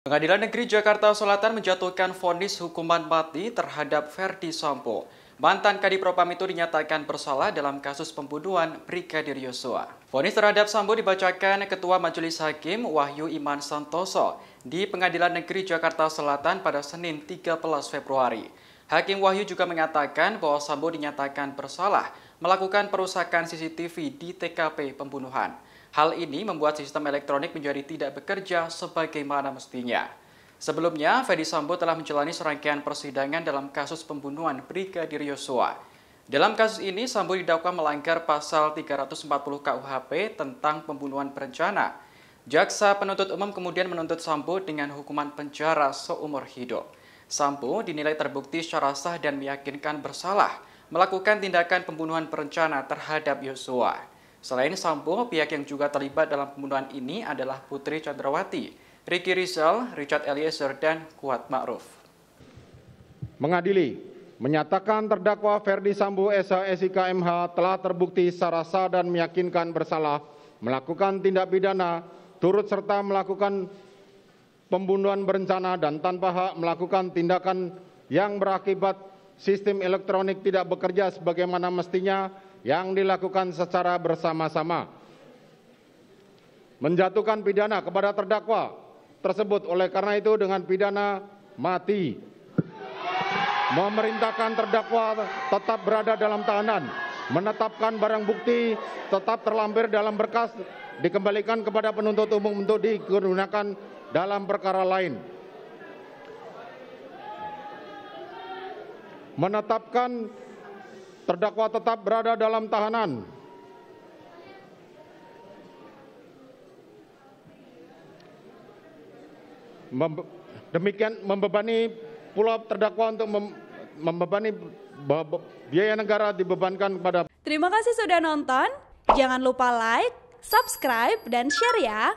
Pengadilan Negeri Jakarta Selatan menjatuhkan vonis hukuman mati terhadap Ferdi Sambo. Mantan Kadif Propam itu dinyatakan bersalah dalam kasus pembunuhan Brigadir Yosua. Vonis terhadap Sambo dibacakan Ketua Majelis Hakim Wahyu Iman Santoso di Pengadilan Negeri Jakarta Selatan pada Senin 13 Februari. Hakim Wahyu juga mengatakan bahwa Sambo dinyatakan bersalah melakukan perusakan CCTV di TKP pembunuhan. Hal ini membuat sistem elektronik menjadi tidak bekerja sebagaimana mestinya. Sebelumnya, Fedi Sambo telah menjalani serangkaian persidangan dalam kasus pembunuhan Brigadir Yosua. Dalam kasus ini, Sambo didakwa melanggar pasal 340 KUHP tentang pembunuhan berencana. Jaksa penuntut umum kemudian menuntut Sambo dengan hukuman penjara seumur hidup. Sambo dinilai terbukti secara sah dan meyakinkan bersalah melakukan tindakan pembunuhan berencana terhadap Yosua. Selain Sambo, pihak yang juga terlibat dalam pembunuhan ini adalah Putri Chandrawati, Ricky Rizal, Richard Eliezer, dan Kuat Ma'ruf. Mengadili, menyatakan terdakwa Ferdi Sambo SH MH telah terbukti secara sah dan meyakinkan bersalah melakukan tindak pidana turut serta melakukan pembunuhan berencana dan tanpa hak melakukan tindakan yang berakibat sistem elektronik tidak bekerja sebagaimana mestinya yang dilakukan secara bersama-sama. Menjatuhkan pidana kepada terdakwa tersebut. Oleh karena itu dengan pidana mati. Memerintahkan terdakwa tetap berada dalam tahanan. Menetapkan barang bukti tetap terlampir dalam berkas. Dikembalikan kepada penuntut umum untuk digunakan dalam perkara lain. Menetapkan terdakwa tetap berada dalam tahanan. demikian membebani pula terdakwa untuk membebani biaya negara dibebankan kepada. Terima kasih sudah nonton. Jangan lupa like, subscribe, dan share ya.